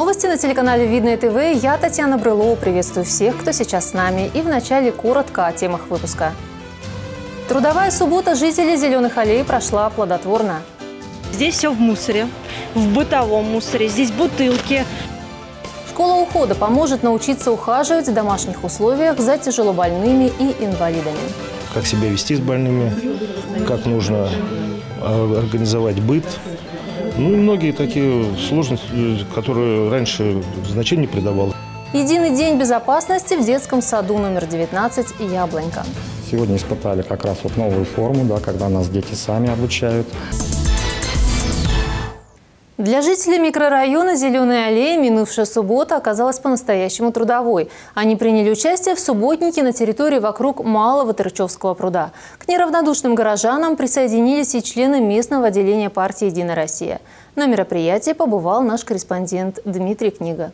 Новости на телеканале «Видное ТВ». Я, Татьяна Брылова, приветствую всех, кто сейчас с нами. И вначале коротко о темах выпуска. Трудовая суббота жителей Зеленых аллей прошла плодотворно. Здесь все в мусоре, в бытовом мусоре. Здесь бутылки. Школа ухода поможет научиться ухаживать в домашних условиях за тяжелобольными и инвалидами. Как себя вести с больными, как нужно э, организовать быт. Ну и многие такие сложности, э, которые раньше значения не придавал. Единый день безопасности в детском саду номер 19 «Яблонька». Сегодня испытали как раз вот новую форму, да, когда нас дети сами обучают. Для жителей микрорайона «Зеленая аллея» минувшая суббота оказалась по-настоящему трудовой. Они приняли участие в субботнике на территории вокруг Малого Тырчевского пруда. К неравнодушным горожанам присоединились и члены местного отделения партии «Единая Россия». На мероприятии побывал наш корреспондент Дмитрий Книга.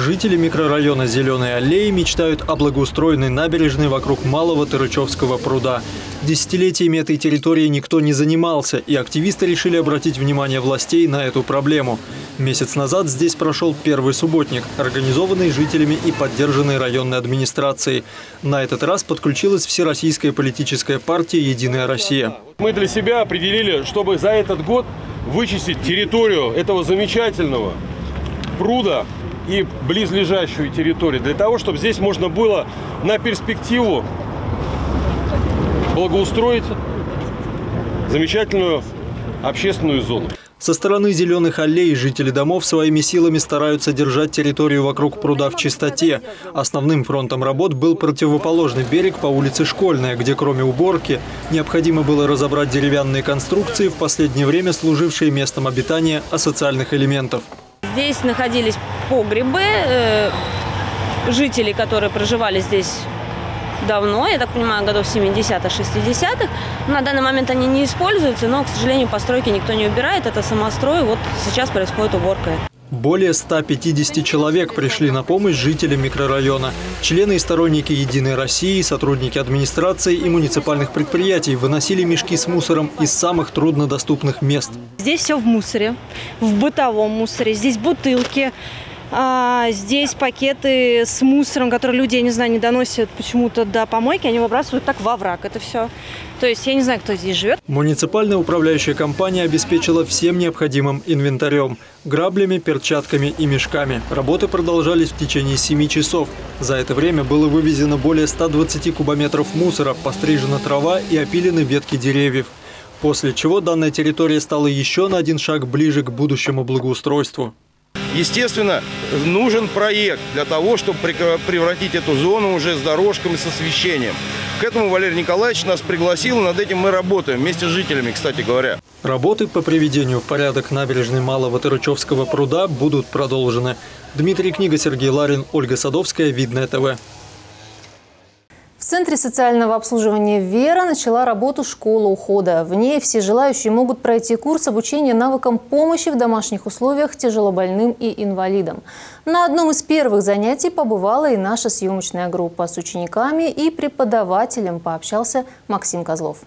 Жители микрорайона Зеленой аллеи мечтают о благоустроенной набережной вокруг Малого Тырычевского пруда. Десятилетиями этой территории никто не занимался, и активисты решили обратить внимание властей на эту проблему. Месяц назад здесь прошел первый субботник, организованный жителями и поддержанный районной администрацией. На этот раз подключилась Всероссийская политическая партия «Единая Россия». Мы для себя определили, чтобы за этот год вычистить территорию этого замечательного пруда и близлежащую территорию, для того, чтобы здесь можно было на перспективу благоустроить замечательную общественную зону. Со стороны зеленых аллей жители домов своими силами стараются держать территорию вокруг пруда в чистоте. Основным фронтом работ был противоположный берег по улице Школьная, где кроме уборки необходимо было разобрать деревянные конструкции, в последнее время служившие местом обитания асоциальных элементов. Здесь находились погребы, э, жители, которые проживали здесь давно, я так понимаю, годов 70-х, 60-х. На данный момент они не используются, но, к сожалению, постройки никто не убирает. Это самострой, вот сейчас происходит уборка. Более 150 человек пришли на помощь жителям микрорайона. Члены и сторонники «Единой России», сотрудники администрации и муниципальных предприятий выносили мешки с мусором из самых труднодоступных мест. Здесь все в мусоре, в бытовом мусоре. Здесь бутылки, а, здесь пакеты с мусором, которые люди, я не знаю, не доносят почему-то до помойки, они выбрасывают так во враг. Это все. То есть я не знаю, кто здесь живет. Муниципальная управляющая компания обеспечила всем необходимым инвентарем – граблями, перчатками и мешками. Работы продолжались в течение 7 часов. За это время было вывезено более 120 кубометров мусора, пострижена трава и опилены ветки деревьев. После чего данная территория стала еще на один шаг ближе к будущему благоустройству. Естественно, нужен проект для того, чтобы превратить эту зону уже с дорожками, с освещением. К этому Валерий Николаевич нас пригласил, над этим мы работаем, вместе с жителями, кстати говоря. Работы по приведению в порядок набережной Малого Тырычевского пруда будут продолжены. Дмитрий Книга, Сергей Ларин, Ольга Садовская, Видное ТВ. Центре социального обслуживания «Вера» начала работу школа ухода. В ней все желающие могут пройти курс обучения навыкам помощи в домашних условиях тяжелобольным и инвалидам. На одном из первых занятий побывала и наша съемочная группа. С учениками и преподавателем пообщался Максим Козлов.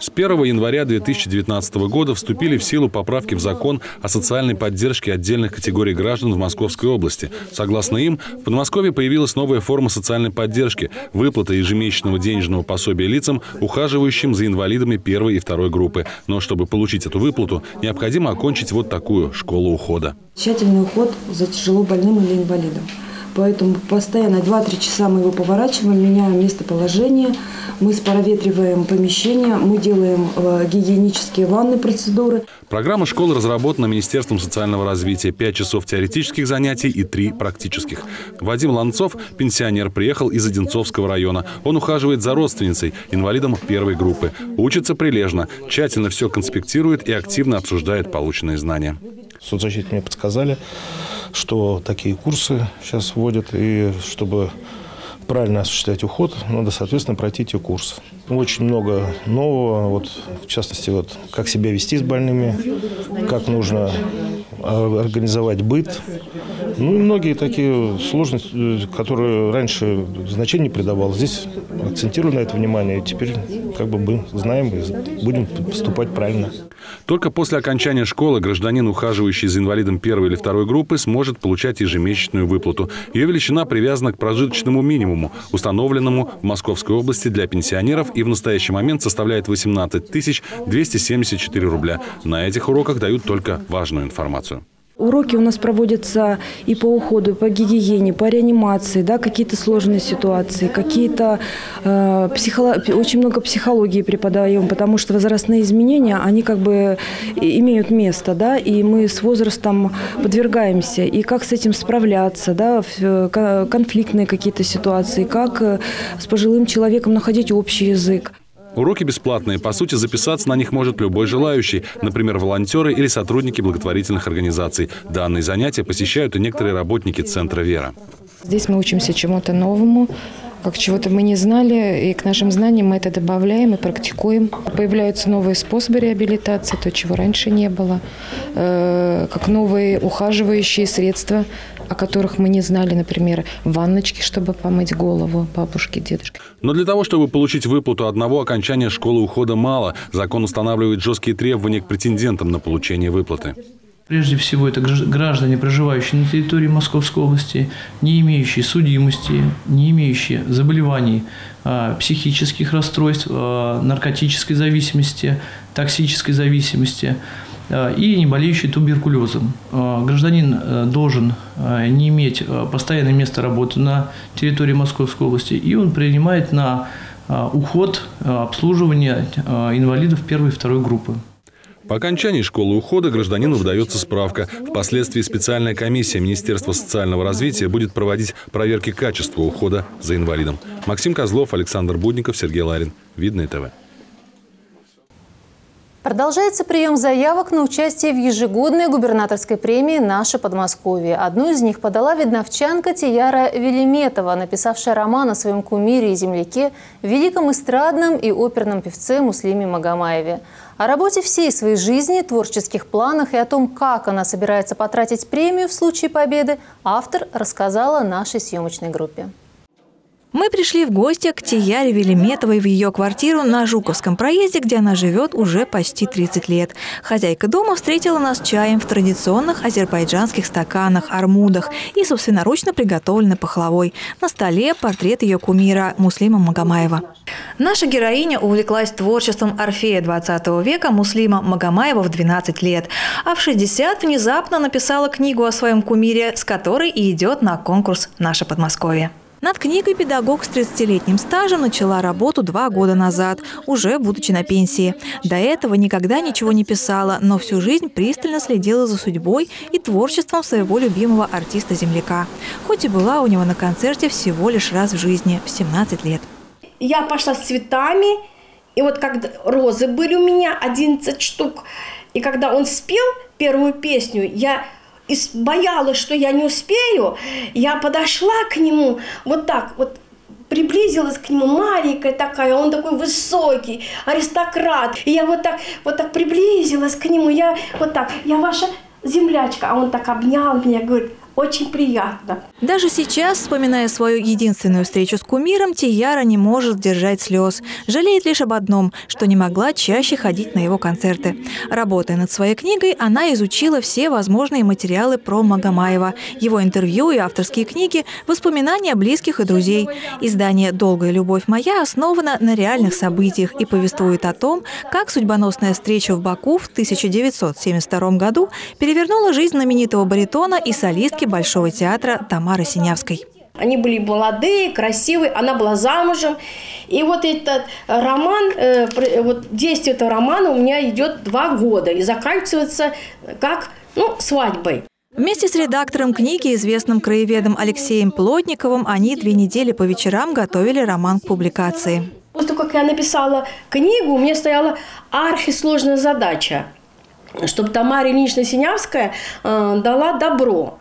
С 1 января 2019 года вступили в силу поправки в закон о социальной поддержке отдельных категорий граждан в Московской области. Согласно им, в Подмосковье появилась новая форма социальной поддержки – выплата ежемесячного денежного пособия лицам, ухаживающим за инвалидами первой и второй группы. Но чтобы получить эту выплату, необходимо окончить вот такую школу ухода. Тщательный уход за тяжело больным или инвалидом. Поэтому постоянно 2-3 часа мы его поворачиваем, меняем местоположение, мы проветриваем помещение, мы делаем э, гигиенические ванны процедуры. Программа школы разработана Министерством социального развития. 5 часов теоретических занятий и 3 практических. Вадим Ланцов, пенсионер, приехал из Одинцовского района. Он ухаживает за родственницей, инвалидом первой группы. Учится прилежно, тщательно все конспектирует и активно обсуждает полученные знания. Соцзащитники мне подсказали, что такие курсы сейчас вводят, и чтобы правильно осуществлять уход, надо, соответственно, пройти эти курсы. Очень много нового, вот, в частности, вот, как себя вести с больными, как нужно а, организовать быт, Ну и многие такие сложности, которые раньше значения придавал, здесь акцентирую на это внимание. И теперь как бы мы знаем и будем поступать правильно. Только после окончания школы гражданин, ухаживающий за инвалидом первой или второй группы, сможет получать ежемесячную выплату. Ее величина привязана к прожиточному минимуму, установленному в Московской области для пенсионеров и в настоящий момент составляет 18 274 рубля. На этих уроках дают только важную информацию. Уроки у нас проводятся и по уходу, по гигиене, по реанимации, да, какие-то сложные ситуации, какие-то э, психоло... очень много психологии преподаем, потому что возрастные изменения, они как бы имеют место, да, и мы с возрастом подвергаемся. И как с этим справляться, да, конфликтные какие-то ситуации, как э, с пожилым человеком находить общий язык. Уроки бесплатные. По сути, записаться на них может любой желающий, например, волонтеры или сотрудники благотворительных организаций. Данные занятия посещают и некоторые работники Центра «Вера». Здесь мы учимся чему-то новому, как чего-то мы не знали, и к нашим знаниям мы это добавляем и практикуем. Появляются новые способы реабилитации, то, чего раньше не было, э, как новые ухаживающие средства, о которых мы не знали, например, ванночки, чтобы помыть голову бабушке, дедушке. Но для того, чтобы получить выплату одного окончания школы ухода мало. Закон устанавливает жесткие требования к претендентам на получение выплаты. Прежде всего, это граждане, проживающие на территории Московской области, не имеющие судимости, не имеющие заболеваний, а, психических расстройств, а, наркотической зависимости, токсической зависимости и не болеющие туберкулезом. Гражданин э, должен не иметь постоянное место работы на территории Московской области, и он принимает на уход, обслуживание инвалидов первой и второй группы. По окончании школы ухода гражданину выдается справка. Впоследствии специальная комиссия Министерства социального развития будет проводить проверки качества ухода за инвалидом. Максим Козлов, Александр Будников, Сергей Ларин. Видное ТВ. Продолжается прием заявок на участие в ежегодной губернаторской премии «Наше Подмосковье». Одну из них подала видновчанка Тияра Велиметова, написавшая роман о своем кумире и земляке, великом эстрадном и оперном певце Муслиме Магомаеве. О работе всей своей жизни, творческих планах и о том, как она собирается потратить премию в случае победы, автор рассказала нашей съемочной группе. Мы пришли в гости к Тияре Велиметовой в ее квартиру на Жуковском проезде, где она живет уже почти 30 лет. Хозяйка дома встретила нас чаем в традиционных азербайджанских стаканах, армудах и собственноручно приготовленной пахлавой. На столе портрет ее кумира Муслима Магомаева. Наша героиня увлеклась творчеством Орфея 20 века Муслима Магомаева в 12 лет, а в 60 внезапно написала книгу о своем кумире, с которой и идет на конкурс «Наше Подмосковье». Над книгой педагог с 30-летним стажем начала работу два года назад, уже будучи на пенсии. До этого никогда ничего не писала, но всю жизнь пристально следила за судьбой и творчеством своего любимого артиста-земляка. Хоть и была у него на концерте всего лишь раз в жизни, в 17 лет. Я пошла с цветами, и вот когда розы были у меня, 11 штук, и когда он спел первую песню, я и боялась, что я не успею, я подошла к нему вот так, вот приблизилась к нему, маленькая такая, он такой высокий, аристократ. И я вот так, вот так приблизилась к нему, я вот так, я ваша землячка, а он так обнял меня, говорит, очень приятно. Даже сейчас, вспоминая свою единственную встречу с кумиром, Тияра не может сдержать слез. Жалеет лишь об одном, что не могла чаще ходить на его концерты. Работая над своей книгой, она изучила все возможные материалы про Магомаева, его интервью и авторские книги, воспоминания близких и друзей. Издание «Долгая любовь моя» основано на реальных событиях и повествует о том, как судьбоносная встреча в Баку в 1972 году перевернула жизнь знаменитого баритона и солистки артистки Большого театра Тамары Синявской. Они были молодые, красивые, она была замужем. И вот этот роман, э, вот действие этого романа у меня идет два года и заканчивается как ну, свадьбой. Вместе с редактором книги, известным краеведом Алексеем Плотниковым, они две недели по вечерам готовили роман к публикации. После того, как я написала книгу, у меня стояла архисложная задача, чтобы Тамара Ильинична Синявская э, дала добро.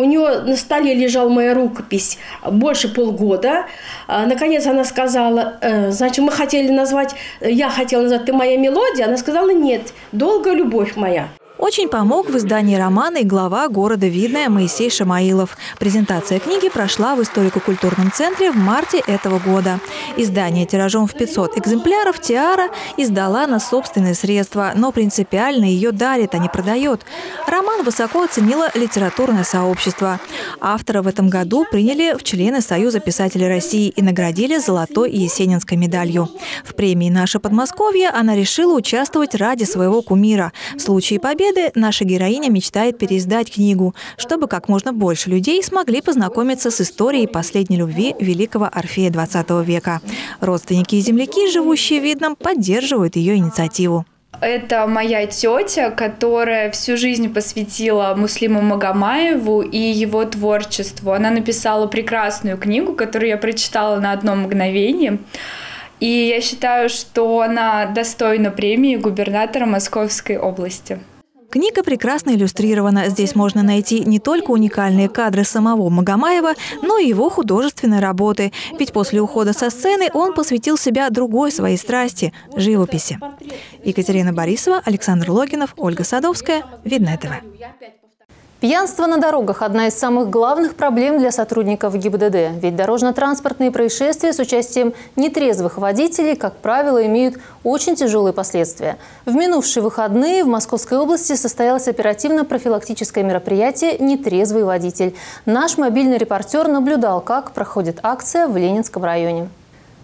У нее на столе лежала моя рукопись больше полгода. А, наконец она сказала, «Э, значит, мы хотели назвать, я хотела назвать «Ты моя мелодия». Она сказала, нет, «Долгая любовь моя». Очень помог в издании романа и глава города Видное Моисей Шамаилов. Презентация книги прошла в историко-культурном центре в марте этого года. Издание тиражом в 500 экземпляров «Тиара» издала на собственные средства, но принципиально ее дарит, а не продает. Роман высоко оценило литературное сообщество. Автора в этом году приняли в члены Союза писателей России и наградили золотой есенинской медалью. В премии «Наше Подмосковье» она решила участвовать ради своего кумира. В случае победы наша героиня мечтает переиздать книгу, чтобы как можно больше людей смогли познакомиться с историей последней любви великого Орфея XX века. Родственники и земляки, живущие в Видном, поддерживают ее инициативу. Это моя тетя, которая всю жизнь посвятила Муслиму Магомаеву и его творчеству. Она написала прекрасную книгу, которую я прочитала на одно мгновение. И я считаю, что она достойна премии губернатора Московской области. Книга прекрасно иллюстрирована. Здесь можно найти не только уникальные кадры самого Магомаева, но и его художественной работы. Ведь после ухода со сцены он посвятил себя другой своей страсти – живописи. Екатерина Борисова, Александр Логинов, Ольга Садовская. Видное ТВ. Пьянство на дорогах – одна из самых главных проблем для сотрудников ГИБДД. Ведь дорожно-транспортные происшествия с участием нетрезвых водителей, как правило, имеют очень тяжелые последствия. В минувшие выходные в Московской области состоялось оперативно-профилактическое мероприятие «Нетрезвый водитель». Наш мобильный репортер наблюдал, как проходит акция в Ленинском районе.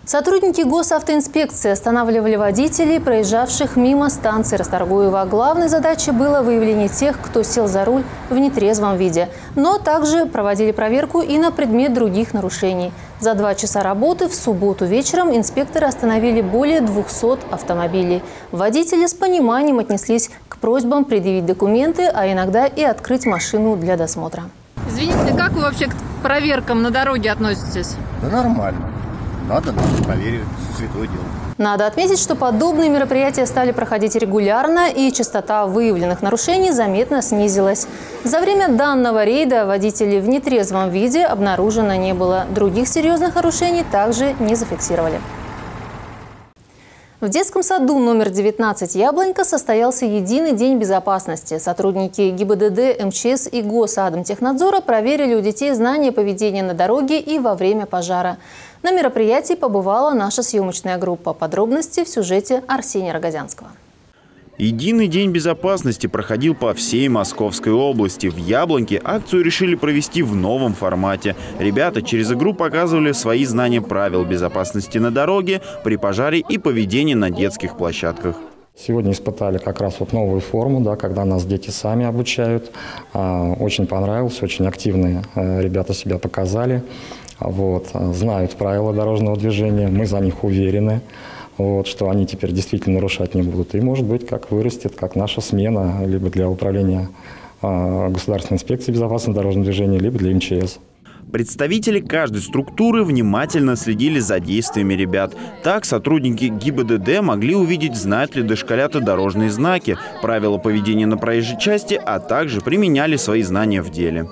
Сотрудники госавтоинспекции останавливали водителей, проезжавших мимо станции Расторгуева. Главной задачей было выявление тех, кто сел за руль в нетрезвом виде. Но также проводили проверку и на предмет других нарушений. За два часа работы в субботу вечером инспекторы остановили более 200 автомобилей. Водители с пониманием отнеслись к просьбам предъявить документы, а иногда и открыть машину для досмотра. Извините, как вы вообще к проверкам на дороге относитесь? Да нормально. Надо, надо проверить, святое дело. Надо отметить, что подобные мероприятия стали проходить регулярно, и частота выявленных нарушений заметно снизилась. За время данного рейда водителей в нетрезвом виде обнаружено не было. Других серьезных нарушений также не зафиксировали. В детском саду номер 19 «Яблонька» состоялся единый день безопасности. Сотрудники ГИБДД, МЧС и Госадомтехнадзора проверили у детей знания поведения на дороге и во время пожара. На мероприятии побывала наша съемочная группа. Подробности в сюжете Арсения Рогозянского. Единый день безопасности проходил по всей Московской области. В Яблонке акцию решили провести в новом формате. Ребята через игру показывали свои знания правил безопасности на дороге, при пожаре и поведении на детских площадках. Сегодня испытали как раз вот новую форму, да, когда нас дети сами обучают. А, очень понравилось, очень активные э, ребята себя показали. Вот, знают правила дорожного движения, мы за них уверены вот, что они теперь действительно нарушать не будут. И, может быть, как вырастет, как наша смена, либо для управления э, Государственной инспекции безопасности дорожного движения, либо для МЧС. Представители каждой структуры внимательно следили за действиями ребят. Так сотрудники ГИБДД могли увидеть, знают ли дошколята дорожные знаки, правила поведения на проезжей части, а также применяли свои знания в деле.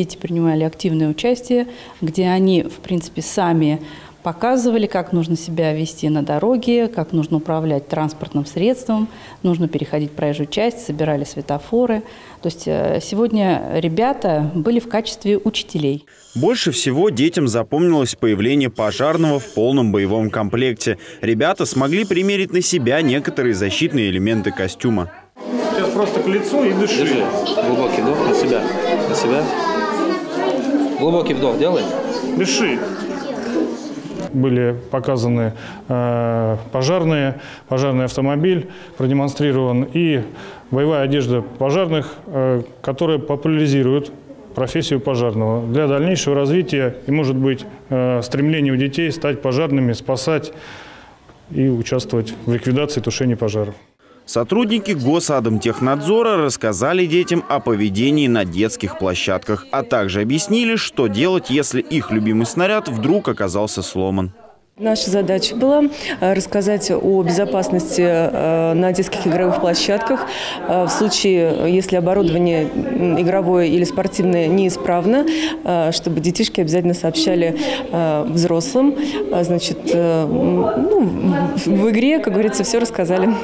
Дети принимали активное участие, где они, в принципе, сами показывали, как нужно себя вести на дороге, как нужно управлять транспортным средством, нужно переходить проезжую часть, собирали светофоры. То есть э, сегодня ребята были в качестве учителей. Больше всего детям запомнилось появление пожарного в полном боевом комплекте. Ребята смогли примерить на себя некоторые защитные элементы костюма. Сейчас просто к лицу и дыши. Держи. Глубокий вдох на себя. На себя. Глубокий вдох делай. Дыши. Были показаны э, пожарные, пожарный автомобиль продемонстрирован и боевая одежда пожарных, э, которая популяризирует профессию пожарного для дальнейшего развития и, может быть, э, стремление у детей стать пожарными, спасать и участвовать в ликвидации и тушении пожаров. Сотрудники Госадомтехнадзора рассказали детям о поведении на детских площадках, а также объяснили, что делать, если их любимый снаряд вдруг оказался сломан. Наша задача была э, рассказать о безопасности э, на детских игровых площадках. Э, в случае, если оборудование игровое или спортивное неисправно, чтобы детишки обязательно сообщали взрослым. Значит, ну, в игре, как говорится, все рассказали.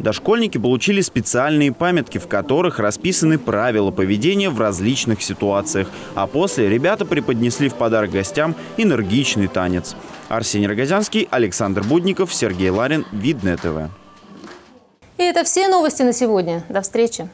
Дошкольники получили специальные памятки, в которых расписаны правила поведения в различных ситуациях. А после ребята преподнесли в подарок гостям энергичный танец. Арсений Рогозянский, Александр Будников, Сергей Ларин, Видное ТВ. И это все новости на сегодня. До встречи.